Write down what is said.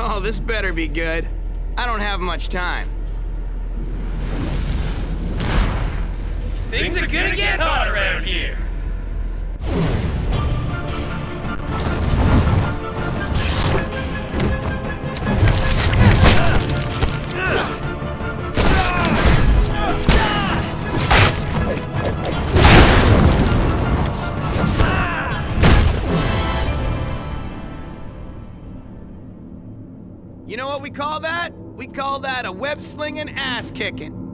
Oh, this better be good. I don't have much time. Things are gonna get hot around here. You know what we call that? We call that a web-slinging ass-kicking.